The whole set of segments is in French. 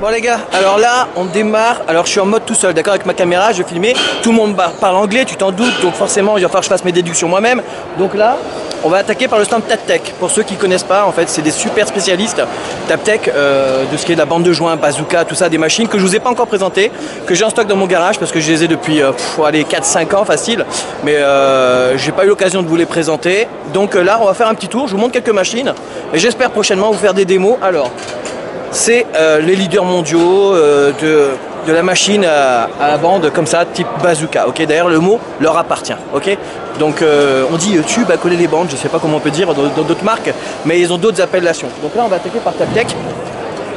Bon les gars, alors là on démarre, alors je suis en mode tout seul, d'accord avec ma caméra, je vais filmer, tout le monde parle anglais, tu t'en doutes, donc forcément il va falloir que je fasse mes déductions moi-même. Donc là, on va attaquer par le stand TapTech. Pour ceux qui ne connaissent pas, en fait, c'est des super spécialistes TapTech euh, de ce qui est de la bande de joints, bazooka, tout ça, des machines que je vous ai pas encore présentées, que j'ai en stock dans mon garage parce que je les ai depuis euh, 4-5 ans facile, mais euh, j'ai pas eu l'occasion de vous les présenter. Donc euh, là, on va faire un petit tour, je vous montre quelques machines et j'espère prochainement vous faire des démos. Alors, c'est euh, les leaders mondiaux euh, de, la machine à, la bande comme ça, type bazooka. Ok, d'ailleurs le mot leur appartient. Donc euh, on dit tube à coller les bandes. Je sais pas comment on peut dire dans d'autres marques, mais ils ont d'autres appellations. Donc là, on va attaquer par TapTech.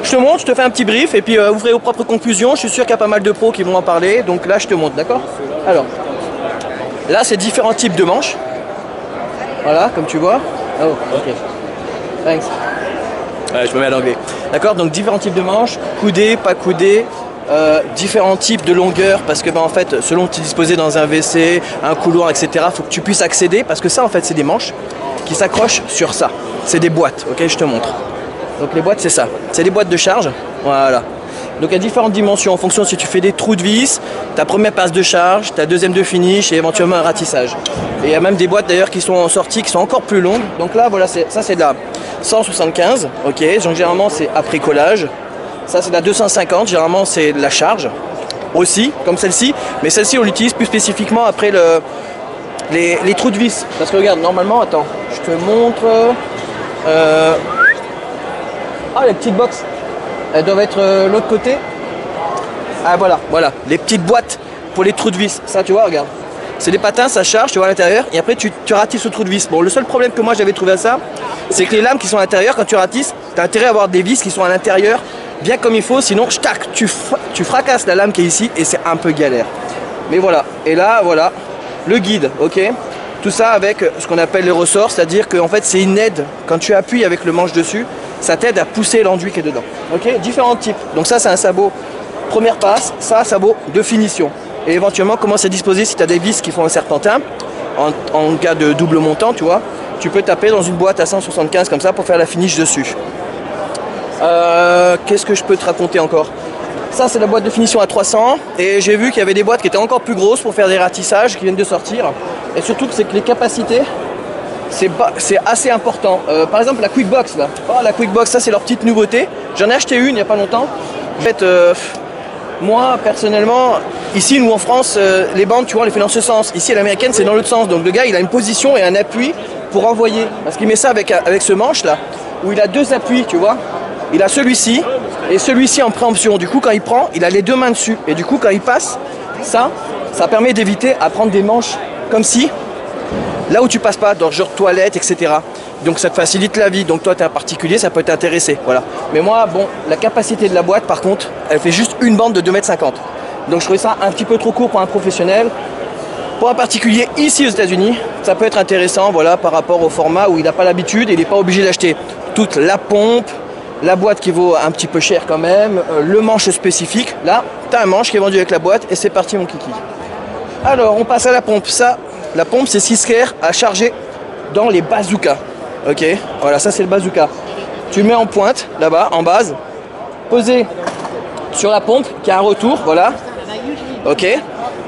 Je te montre, je te fais un petit brief et puis ouvrez vos propres conclusions. Je suis sûr qu'il y a pas mal de pros qui vont en parler. Donc là, je te montre, d'accord? Alors, là, c'est différents types de manches. Voilà, comme tu vois. Oh, ok. Thanks. Ouais, je me mets à l'anglais. D'accord Donc différents types de manches, coudées, pas coudées, euh, différents types de longueur parce que ben, en fait selon que tu disposé dans un WC, un couloir, etc. faut que tu puisses accéder parce que ça en fait c'est des manches qui s'accrochent sur ça. C'est des boîtes, ok je te montre. Donc les boîtes c'est ça. C'est des boîtes de charge. Voilà. Donc il y a différentes dimensions en fonction si tu fais des trous de vis, ta première passe de charge, ta deuxième de finish et éventuellement un ratissage. Et il y a même des boîtes d'ailleurs qui sont en sortie qui sont encore plus longues. Donc là voilà, ça c'est de la 175, ok, donc généralement c'est après collage. Ça c'est la 250, généralement c'est de la charge aussi, comme celle-ci, mais celle-ci on l'utilise plus spécifiquement après le, les, les, trous de vis. Parce que regarde, normalement, attends, je te montre. Euh, ah, les petites boxes, elles doivent être euh, l'autre côté. Ah voilà, voilà, les petites boîtes pour les trous de vis. Ça tu vois, regarde. C'est des patins, ça charge, tu vois à l'intérieur, et après tu, ratisses le trou de vis. Bon, le seul problème que moi j'avais trouvé à ça, c'est que les lames qui sont à l'intérieur, quand tu ratisses, tu as intérêt à avoir des vis qui sont à l'intérieur, bien comme il faut, sinon, tac, tu, tu fracasses la lame qui est ici, et c'est un peu galère. Mais voilà, et là, voilà, le guide, ok Tout ça avec ce qu'on appelle les ressorts, c'est-à-dire qu'en fait c'est une aide, quand tu appuies avec le manche dessus, ça t'aide à pousser l'enduit qui est dedans. Ok? Différents types. Donc ça c'est un sabot première passe, ça sabot de finition et éventuellement comment c'est disposé si tu as des vis qui font un serpentin en, en, cas de double montant tu vois tu peux taper dans une boîte à 175 comme ça pour faire la finish dessus. Euh, qu'est-ce que je peux te raconter encore? Ça c'est la boîte de finition à 300 et j'ai vu qu'il y avait des boîtes qui étaient encore plus grosses pour faire des ratissages qui viennent de sortir. Et surtout c'est que les capacités c'est assez important. Euh, par exemple la Quickbox là. Oh, la Quickbox ça c'est leur petite nouveauté. J'en ai acheté une il n'y a pas longtemps. En fait euh, moi, personnellement, ici, nous en France, euh, les bandes, tu vois, on les fait dans ce sens. Ici, l'américaine, c'est dans l'autre sens. Donc le gars, il a une position et un appui pour envoyer. Parce qu'il met ça avec, avec ce manche-là, où il a deux appuis, tu vois. Il a celui-ci et celui-ci en préemption. Du coup, quand il prend, il a les deux mains dessus. Et du coup, quand il passe, ça, ça permet d'éviter à prendre des manches comme si, là où tu passes pas, dans genre toilette, etc. Donc ça te facilite la vie. Donc toi, tu es un particulier, ça peut t'intéresser. Voilà. Mais moi, bon, la capacité de la boîte, par contre, elle fait juste une bande de 2m50. Donc je trouvais ça un petit peu trop court pour un professionnel. Pour un particulier ici aux États-Unis, ça peut être intéressant voilà, par rapport au format où il n'a pas l'habitude et il n'est pas obligé d'acheter toute la pompe, la boîte qui vaut un petit peu cher quand même, euh, le manche spécifique. Là, tu as un manche qui est vendu avec la boîte et c'est parti mon kiki. Alors, on passe à la pompe. Ça, la pompe, c'est 6 à charger dans les bazookas. Ok, voilà, ça c'est le bazooka. Tu le mets en pointe, là-bas, en base, posé sur la pompe, qui a un retour, voilà. Ok,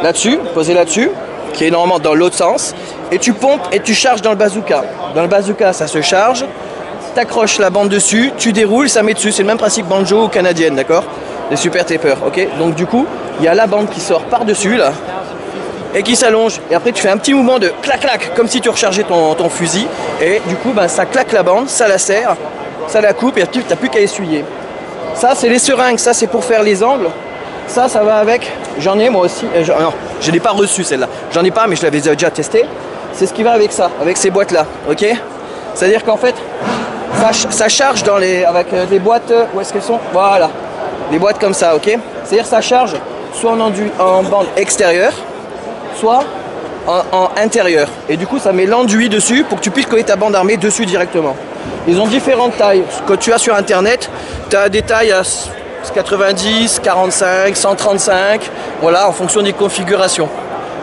là-dessus, posé là-dessus, qui est normalement dans l'autre sens. Et tu pompes et tu charges dans le bazooka. Dans le bazooka, ça se charge. Tu accroches la bande dessus, tu déroules, ça met dessus. C'est le même principe banjo ou canadienne, d'accord? Les super tapers, ok? Donc du coup, il y a la bande qui sort par-dessus, là, et qui s'allonge. Et après, tu fais un petit mouvement de clac-clac, comme si tu rechargeais ton, ton fusil. Et du coup, ben, ça claque la bande, ça la serre, ça la coupe et tu n'as plus qu'à essuyer. Ça, c'est les seringues, ça, c'est pour faire les angles. Ça, ça va avec. J'en ai moi aussi. Euh, non, je l'ai pas reçu celle-là. J'en ai pas, mais je l'avais déjà testé. C'est ce qui va avec ça, avec ces boîtes-là. Ok? C'est-à-dire qu'en fait, ça, charge dans les, avec euh, des boîtes. Où est-ce qu'elles sont? Voilà. Des boîtes comme ça, ok? C'est-à-dire ça charge soit en, enduit, en bande extérieure, soit en, en, intérieur. Et du coup, ça met l'enduit dessus pour que tu puisses coller ta bande armée dessus directement. Ils ont différentes tailles. Ce que tu as sur Internet, tu as des tailles à 90, 45, 135, voilà, en fonction des configurations.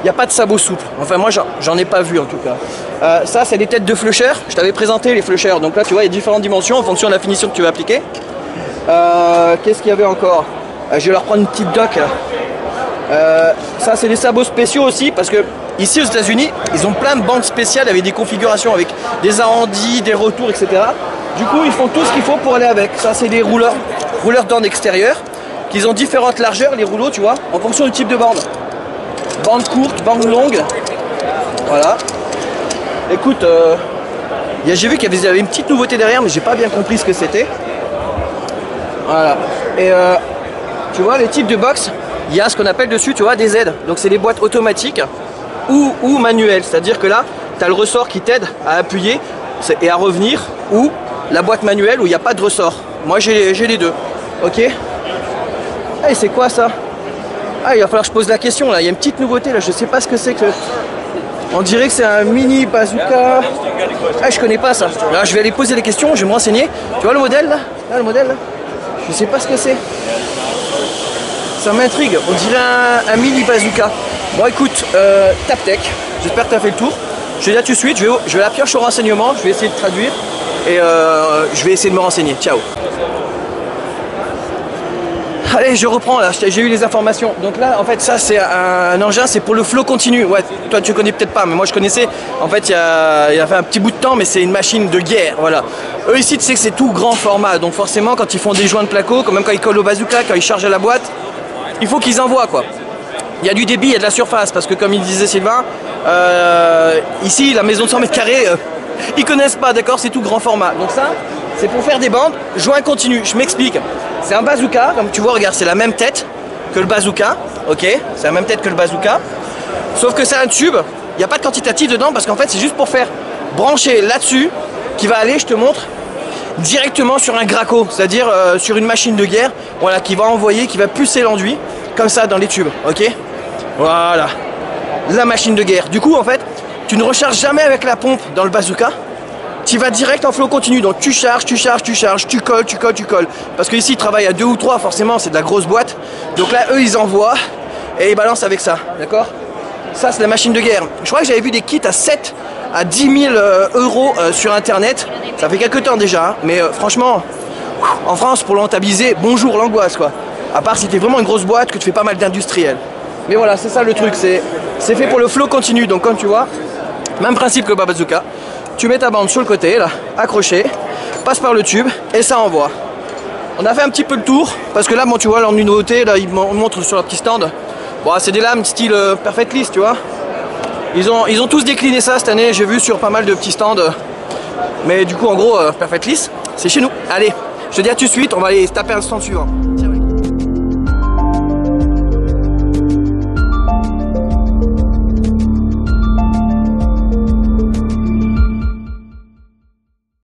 Il n'y a pas de sabot souple. Enfin, moi, j'en ai pas vu en tout cas. Euh, ça, c'est des têtes de flusher. Je t'avais présenté les flushers. Donc là, tu vois, il y a différentes dimensions en fonction de la finition que tu vas appliquer. Euh, Qu'est-ce qu'il y avait encore? Euh, Je vais leur prendre une petite doc. Euh, ça, c'est des sabots spéciaux aussi parce que ici aux États-Unis, ils ont plein de bandes spéciales avec des configurations, avec des arrondis, des retours, etc. Du coup, ils font tout ce qu'il faut pour aller avec. Ça, c'est des rouleurs, rouleurs d'onde extérieures, qu'ils ont différentes largeurs, les rouleaux, tu vois, en fonction du type de bande. Bande courte, bande longue. Voilà. Écoute, euh, j'ai vu qu'il y avait- une petite nouveauté derrière, mais j'ai pas bien compris ce que c'était. Voilà. Et euh, tu vois, les types de box, il y a ce qu'on appelle dessus, tu vois, des aides. Donc c'est des boîtes automatiques ou, ou manuelles. C'est-à-dire que là, tu as le ressort qui t'aide à appuyer et à revenir, ou la boîte manuelle où il n'y a pas de ressort. Moi, j'ai les deux. Ok Hey, c'est quoi ça? Ah, il va falloir que je pose la question là. Il y a une petite nouveauté là, je sais pas ce que c'est que. On dirait que c'est un mini bazooka. Ah, je connais pas ça. Là, je vais aller poser des questions, je vais me renseigner. Tu vois le modèle là? Là, le modèle là? Je sais pas ce que c'est. Ça m'intrigue. On dirait un, mini bazooka. Bon, écoute, euh, Taptech. J'espère que tu as fait le tour. Je dis à tout de suite. Je vais, je vais la pioche au renseignement. Je vais essayer de traduire. Et euh, je vais essayer de me renseigner. Ciao. Allez, je reprends là, j'ai eu les informations. Donc là, en fait, ça c'est un, engin, c'est pour le flot continu. Ouais, toi tu connais peut-être pas, mais moi je connaissais. En fait, il y a, un petit bout de temps, mais c'est une machine de guerre, voilà. Eux ici, tu sais que c'est tout grand format, donc forcément, quand ils font des joints de placo, quand même quand ils collent au bazooka, quand ils chargent à la boîte, il faut qu'ils envoient quoi. Il y a du débit, il y a de la surface, parce que comme il disait Sylvain, euh, ici, la maison de 100 mètres carrés, euh, ils connaissent pas, d'accord C'est tout grand format. Donc ça, c'est pour faire des bandes, joint continu. Je m'explique. C'est un bazooka, comme tu vois, regarde, c'est la même tête que le bazooka, ok? C'est la même tête que le bazooka. Sauf que c'est un tube, il n'y a pas de quantitatif dedans, parce qu'en fait, c'est juste pour faire brancher là-dessus, qui va aller, je te montre, directement sur un graco, c'est-à-dire euh, sur une machine de guerre, voilà, qui va envoyer, qui va pulser l'enduit, comme ça dans les tubes, ok? Voilà, la machine de guerre. Du coup, en fait, tu ne recharges jamais avec la pompe dans le bazooka, tu vas direct en flot continu, donc tu charges, tu charges, tu charges, tu colles, tu colles, tu colles. Parce que ici, ils travaillent à deux ou trois, forcément, c'est de la grosse boîte. Donc là, eux, ils envoient et ils balancent avec ça, d'accord? Ça, c'est la machine de guerre. Je crois que j'avais vu des kits à 7 à 10 000 euh, euros euh, sur Internet. Ça fait quelques temps déjà, hein. mais euh, franchement, en France, pour le bonjour l'angoisse, quoi. À part si tu es vraiment une grosse boîte, que tu fais pas mal d'industriel. Mais voilà, c'est ça le truc, c'est fait pour le flot continu. Donc comme tu vois, même principe que le bazooka. Tu mets ta bande sur le côté, là, accrochée, passe par le tube et ça envoie. On a fait un petit peu le tour, parce que là, bon, tu vois, leur nouveauté, là, ils mon- montrent sur leur petit stand. Bon, c'est des lames style euh, Perfect List, tu vois. Ils ont, ils ont tous décliné ça cette année, j'ai vu sur pas mal de petits stands. Mais du coup, en gros, euh, Perfect List, c'est chez nous. Allez, je te dis à tout de suite, on va aller se taper un stand suivant.